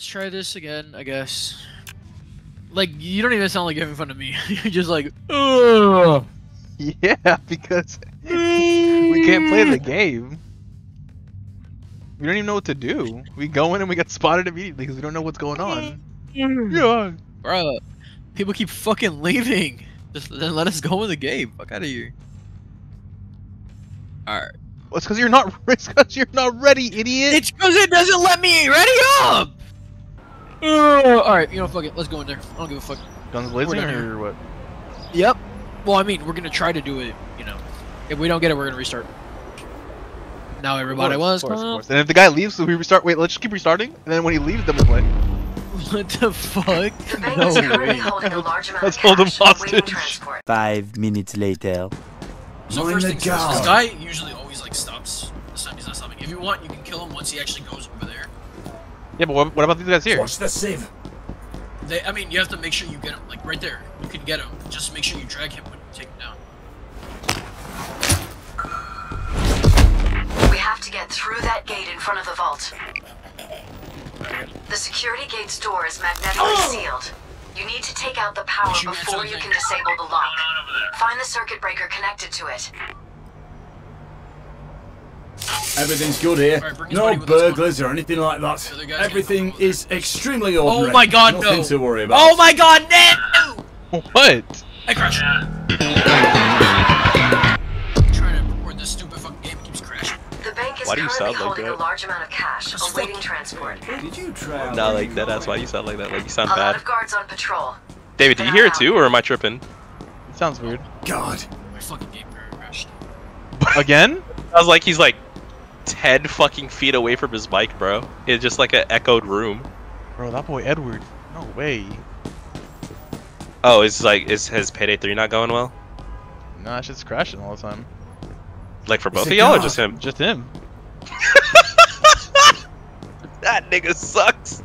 let's try this again, I guess. Like, you don't even sound like you're having fun of me. You're just like, Ugh. Yeah, because we can't play the game. We don't even know what to do. We go in and we get spotted immediately because we don't know what's going on. Yeah. Bro, people keep fucking leaving. Just then let us go in the game. Fuck out of here. Alright. Well, it's because you're not. It's because you're not ready, idiot. It's because it doesn't let me ready up! Alright, you know, fuck it. Let's go in there. I don't give a fuck. Guns blazing We're done or what? Yep. Well, I mean, we're gonna try to do it, you know. If we don't get it, we're gonna restart. Now everybody Of was. course, of course. And if the guy leaves, so we restart. Wait, let's just keep restarting. And then when he leaves, then we play. What the fuck? No is currently way. holding a large amount Let's hold him cash awaiting hostage. transport. Five minutes later. So Mind first the things first, this guy usually always like stops. This time he's not stopping. If you want, you can kill him once he actually goes over there. Yeah, but what, what about these guys here? Watch the sieve. They, I mean, you have to make sure you get him. Like right there, you can get him. Just make sure you drag him when you take him down. We have to get through that gate in front of the vault. The security gate's door is magnetically oh! sealed. You need to take out the power you before you can disable the lock. Find the circuit breaker connected to it. Everything's good here. Alright, bring his no buddy with us, come on. burglars or anything like that. The other guys Everything can come over is extremely oh ordinary. Oh my god, Nothing no! to worry about. Oh my god, no! What? I crashed. trying to record this stupid fucking game. It keeps crashing. The bank is Why do you currently sound like that? a large amount of cash It's awaiting fucking- transport. Did you try? Nah, like that. That's why you sound like that. Like you sound A lot bad. of guards on patrol. David, do you hear it too, or am I tripping? It sounds weird. God. My fucking game crashed. Again? I was like, he's like ten fucking feet away from his mic, bro. It's just like an echoed room. Bro, that boy Edward. No way. Oh, is like is his payday three not going well? Nah, that shit's crashing all the time. Like for both of y'all or just him? Just him. That nigga sucks.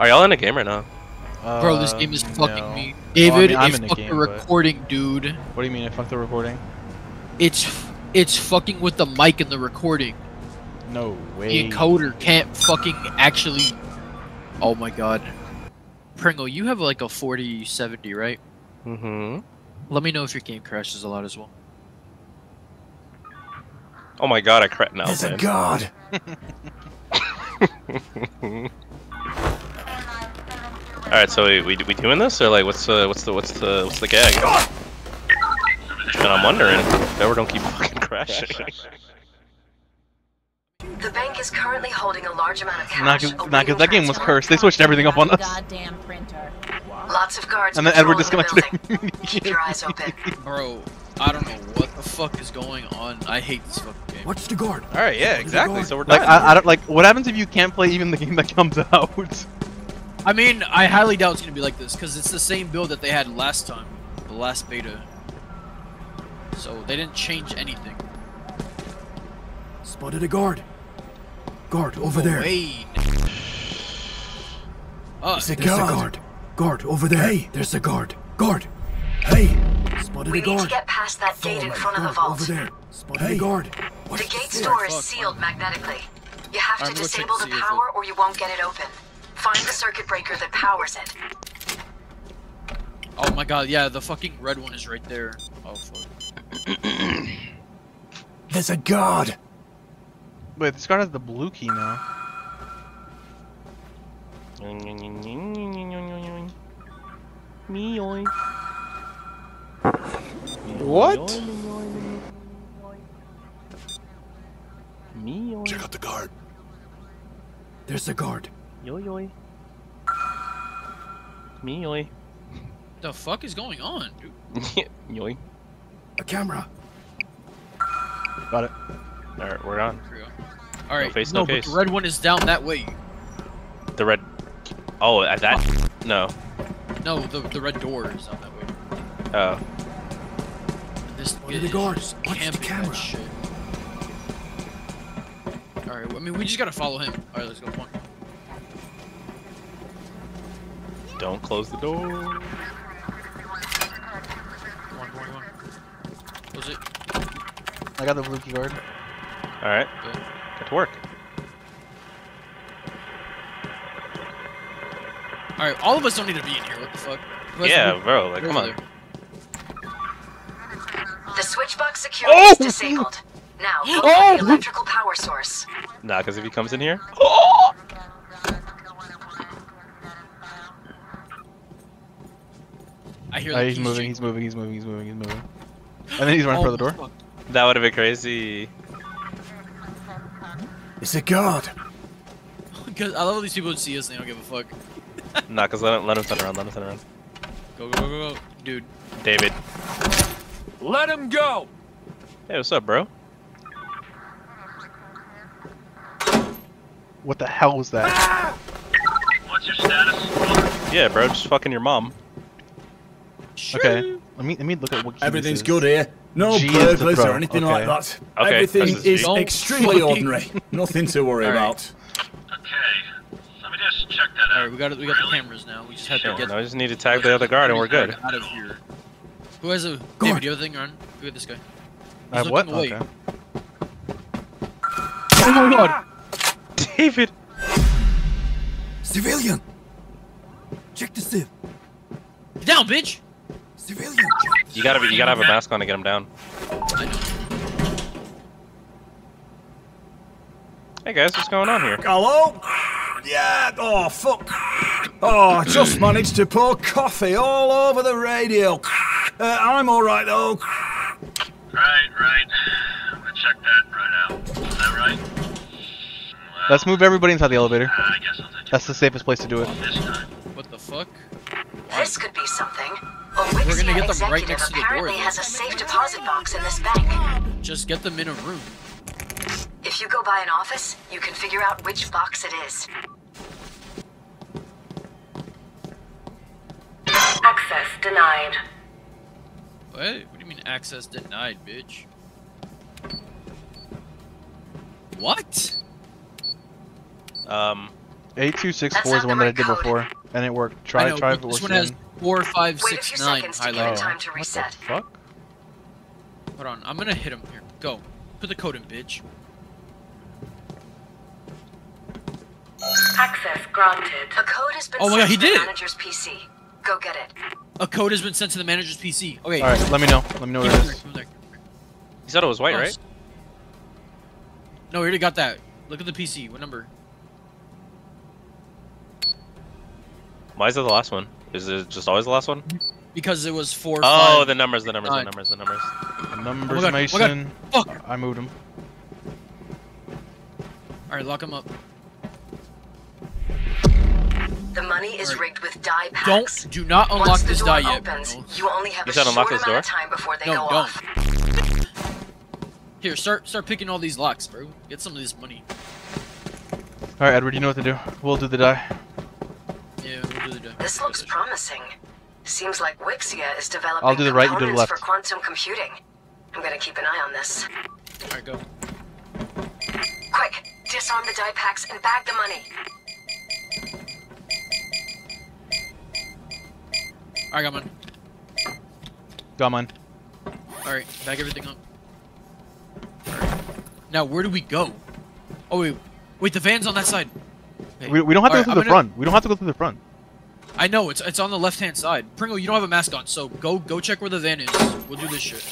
Are y'all in a game right now? Bro, this Uh, game is fucking no. me. Well, I David, mean, I'm it's in the fucking game, but- recording, dude. What do you mean? I fucked the recording? It's it's fucking with the mic in the recording. No way. The encoder can't fucking actually. Oh my god. Pringle, you have like a 4070, right? Mm-hmm. Let me know if your game crashes a lot as well. Oh my god, I cracked now, There's a man. guard. All right, so we, we we doing this or like what's the what's the what's the what's the gag? And I'm wondering, Trevor don't keep fucking crashing. The is currently holding a large amount of Nah, cash. cause, nah, 'cause awaiting that game was cursed. They switched everything up on us. Goddamn printer. Lots of guards. And then Edward patrolling the disconnected Keep your eyes open. Bro, I don't know what the fuck is going on. I hate this fucking game. What's the guard. All right, yeah, exactly. So we're Like. I, I don't like. What happens if you can't play even the game that comes out? I mean, I highly doubt it's gonna be like this because it's the same build that they had last time, the last beta. So they didn't change anything. Spotted a guard. Guard over Oh, there. Wait. Uh, There's a guard. Guard over there. Hey, there's a guard. Guard. Hey, spotted We a need to get past that gate in Follow front of the vault. Over there. Spotted a guard. Watch The gate's sieve. door is Fuck. sealed magnetically. You have to I'm disable the power or you won't get it open. Find the circuit breaker that powers it. oh my god, yeah, the fucking red one is right there. Oh fuck. There's a guard. Wait, this guard has the blue key now. What? Check out the guard. There's a guard. Yo yo. Me yo. The fuck is going on, dude? Yoink. A camera. Got it. All right, we're on. All right, face, no, no but the red one is down that way. The red. Oh, at that? No. No, the the red door is down that way. Oh. This What are the guards? Watch the camping camera. shit. All right, I mean, we just gotta follow him. All right, let's go. Come on. Don't close the door. Come on, come on, come on. Close it. I got the blue key guard. All right. Good. Get to work. All right, all of us don't need to be in here. What the fuck? Who Yeah, the- bro. Like, come on. there? The switchbox security Oh! is disabled. Now, go Oh! the electrical power source. Nah, because if he comes in here, I hear Oh, the he's moving, jing- he's moving, he's moving, he's moving, he's moving. And then he's running Oh, for the door. fuck. that would have been crazy. It's a guard. Because I love these people would see us and they don't give a fuck. Nah, because let him, let him turn around. Let him turn around. Go, go, go, go, go. Dude. David. Let him go! Hey, what's up, bro? What the hell was that? Ah! What's your status? Yeah, bro. Just fucking your mom. Okay, let me let me look at what key Everything's this is. good here. No G burglars or anything okay. like that. Okay, Everything is is G. Don't extremely fucking- ordinary. Nothing to worry Alright. about. Okay. Let me just check that out. Alright, we got it. We got the cameras now. We just have to get No, we just need to tag the other guard and we're good. out of here. Who has a Guard. David? You have a thing on? Look at this guy. I have what? away. Okay. Oh my god! David. Civilian! Check the sieve. Get down, bitch! Civilian! You gotta be. You gotta have a mask on to get him down. Hey guys, what's going on here? Hello? Yeah, oh fuck. Oh, I just managed to pour coffee all over the radio. Uh, I'm alright though. Right, right. I'm gonna check that right out. Is that right? Well, Let's move everybody inside the elevator. I guess I'll take That's the safest place to do it. this time. What the fuck? This could be something. A We're gonna get them right executive next to the door, apparently has a safe deposit box in this bank. Just get them in a room. If you go by an office, you can figure out which box it is. Access denied. What? What do you mean access denied, bitch? What? Um. Eight two six That's is the one that I did code. before, and it worked. I Try know, try but it this works one has again. four, five, Wait six, nine seconds to give it highlighted. time to what reset. the fuck? Hold on, I'm gonna hit him here. Go. Put the code in, bitch. Access granted. A code has been Oh my sent God, he to the did it! manager's PC. Go get it. A code has been sent to the manager's PC. Okay. All right, let me know. Let me know keep where him it there, is. keep him there. You said it was white, Oh, right? No, we already got that. Look at the PC. What number? Why is it the last one? Is it just always the last one? Because it was four. Oh, five. the numbers, the numbers, the numbers, the numbers. Oh numbers, Oh my God, oh. Fuck. I moved him. All right, lock him up. The money is Alright. rigged with die packs. Don't. Do not unlock this door die yet. opens, Bruno. you only have You a short unlock amount this door? of time before they No, go don't. off. Here, start start picking all these locks, bro. Get some of this money. All right, Edward, you know what to do. We'll do the die. This looks promising. Seems like Wixia is developing I'll do the right, you do the components left. for quantum computing. I'm gonna keep an eye on this. All right, go. Quick, disarm the die packs and bag the money. All right, got mine. Got mine. All right, bag everything up. All right. Now, where do we go? Oh wait, wait, the van's on that side. Okay. We, we don't have to All go right, through I'm the gonna- front. We don't have to go through the front. I know it's it's on the left hand side. Pringle, you don't have a mask on, so go go check where the van is. We'll do this shit.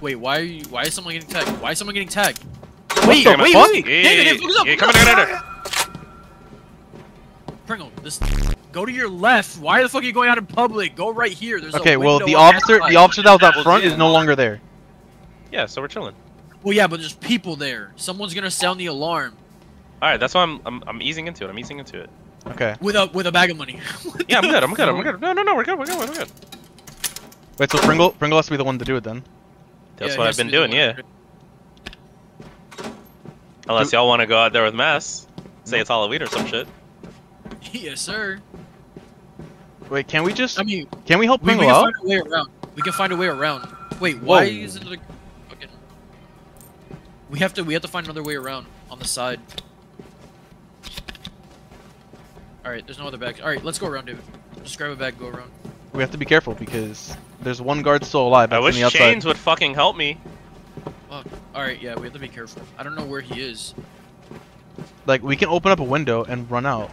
Wait, why are you? Why is someone getting tagged? Why is someone getting tagged? Wait, the wait, fuck? wait, Yeah, David, yeah, David, focus up, yeah, focus come up. Pringle, this. Go to your left. Why the fuck are you going out in public? Go right here. There's Okay, a well the officer side. the officer that was out front is no longer there. Yeah, so we're chilling. Well, yeah, but there's people there. Someone's gonna sound the alarm All right, that's why I'm, I'm I'm easing into it. I'm easing into it. Okay. with a with a bag of money. Yeah, I'm good. I'm good. I'm good. No, no, no. We're good. We're good. We're good. Wait, so Pringle Pringle has to be the one to do it then. That's Yeah, what I've been be doing. Yeah. Unless y'all want to go out there with masks, say it's Halloween or some shit. yes, sir. Wait, can we just I mean, can we help we, we can out? find a way around. We can find a way around. Wait, why Whoa. is it the fucking? We have to. We have to find another way around on the side. All right, there's no other bags. All right, let's go around, David. Just grab a bag, go around. We have to be careful because there's one guard still alive. I wish on the outside. chains would fucking help me. Fuck. All right, yeah, we have to be careful. I don't know where he is. Like we can open up a window and run out.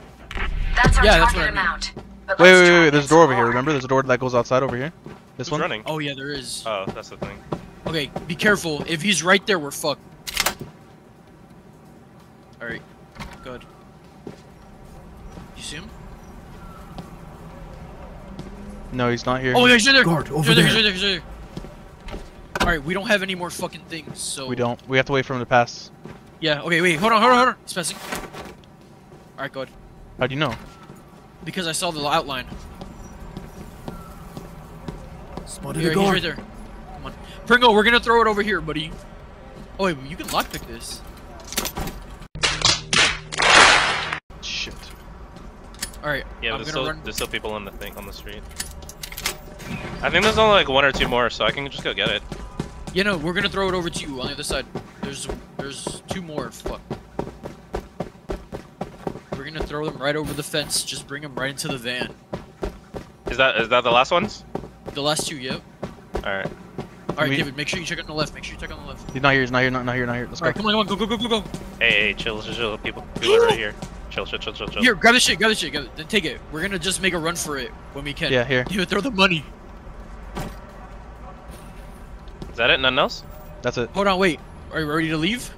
That's our Yeah, that's target what I mean. amount. But Wait, wait, wait, There's a door over here. Remember, there's a door that goes outside over here. This Who's one. running? Oh yeah, there is. Oh, that's the thing. Okay, be careful. If he's right there, we're fucked. Alright, good. You see him? No, he's not here. Oh, yeah, he's right there! Guard, over right there, there. he's right there, he's right there. Alright, we don't have any more fucking things, so... We don't. We have to wait for him to pass. Yeah, okay, wait, hold on, hold on, hold on. He's passing. Alright, good. How do you know? Because I saw the outline. Spotted Here, a he's right there. Come on. Pringle, we're gonna throw it over here, buddy. Oh, wait, you can lockpick this. Shit. Alright, Yeah, I'm there's gonna still, run... there's still people on the thing on the street. I think there's only like one or two more, so I can just go get it. Yeah, no, we're gonna throw it over to you on the other side. There's there's two more. Fuck. We're gonna throw them right over the fence. Just bring them right into the van. Is that is that the last ones? The last two, yep. All right. All right, We- David, make sure you check on the left. Make sure you check on the left. He's not here. He's not here. Not, not here. Not here. Let's All right, go. come on, come on, go, go, go, go, go. Hey, hey, chill, chill, chill, people. People are right here. Chill, chill, chill, chill, chill. Here, grab the shit, grab the shit, grab it. Then take it. We're gonna just make a run for it when we can. Yeah, here. You throw the money. Is that it? Nothing else? That's it. Hold on, wait. Are you ready to leave?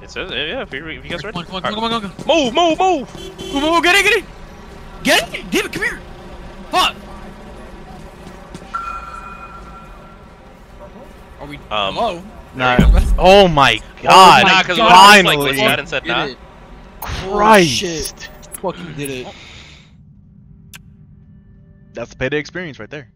It's it. Says, yeah, if you, if you guys Come ready. on, come on, come on, come on, come on. Move, move, move! Move, move, move, get in, get in! Get in! David, come here! Fuck! Are we... Um, Hello? Nah. There we Oh my God! Nah, 'cause God. what if like, Finally! glitched and said Did nah? it. Christ! Fucking did it. That's the payday experience right there.